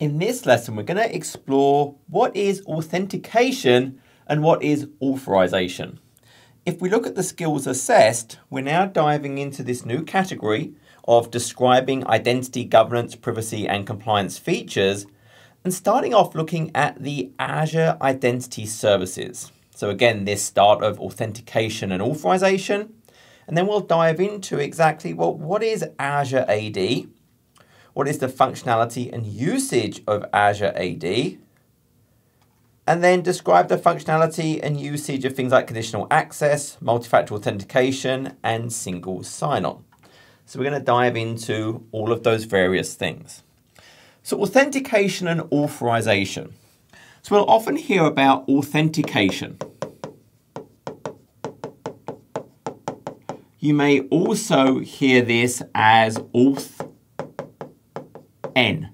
In this lesson, we're going to explore what is authentication and what is authorization. If we look at the skills assessed, we're now diving into this new category of describing identity governance, privacy, and compliance features, and starting off looking at the Azure Identity Services. So again, this start of authentication and authorization, and then we'll dive into exactly, well, what is Azure AD? What is the functionality and usage of Azure AD, and then describe the functionality and usage of things like conditional access, multi-factor authentication, and single sign-on. So we're going to dive into all of those various things. So authentication and authorization. So we'll often hear about authentication. You may also hear this as auth N.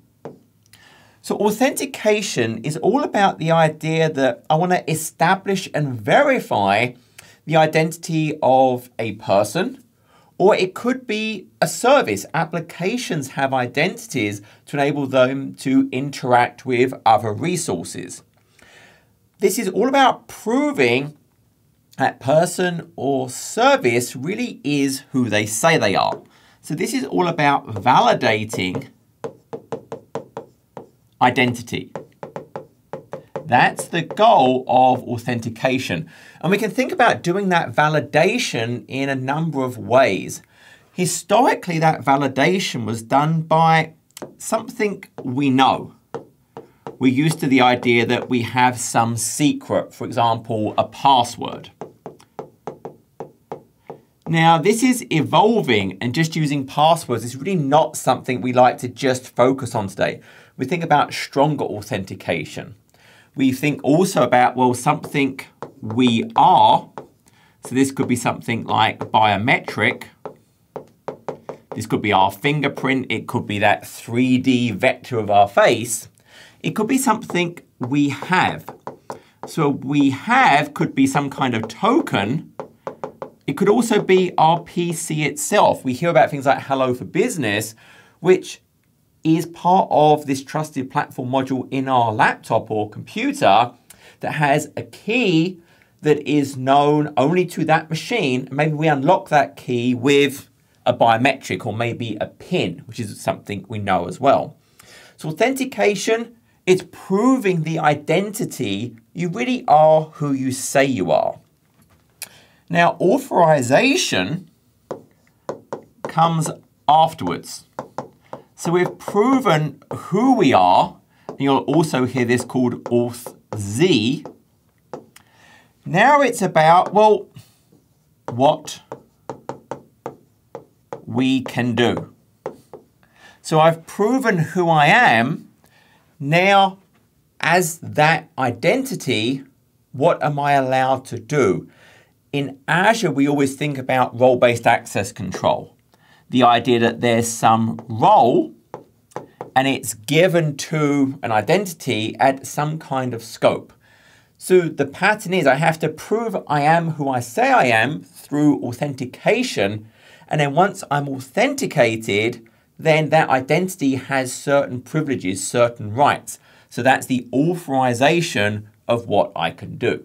So authentication is all about the idea that I want to establish and verify the identity of a person, or it could be a service. Applications have identities to enable them to interact with other resources. This is all about proving that person or service really is who they say they are. So this is all about validating identity. That's the goal of authentication. And we can think about doing that validation in a number of ways. Historically, that validation was done by something we know. We're used to the idea that we have some secret, for example, a password. Now, this is evolving and just using passwords is really not something we like to just focus on today. We think about stronger authentication. We think also about, well, something we are. So this could be something like biometric. This could be our fingerprint. It could be that 3D vector of our face. It could be something we have. So we have could be some kind of token it could also be our PC itself. We hear about things like Hello for Business, which is part of this trusted platform module in our laptop or computer that has a key that is known only to that machine. Maybe we unlock that key with a biometric or maybe a PIN, which is something we know as well. So authentication is proving the identity you really are who you say you are. Now, authorization comes afterwards. So we've proven who we are. And you'll also hear this called auth Z. Now it's about, well, what we can do. So I've proven who I am. Now, as that identity, what am I allowed to do? In Azure, we always think about role-based access control. The idea that there's some role and it's given to an identity at some kind of scope. So the pattern is I have to prove I am who I say I am through authentication. And then once I'm authenticated, then that identity has certain privileges, certain rights. So that's the authorization of what I can do.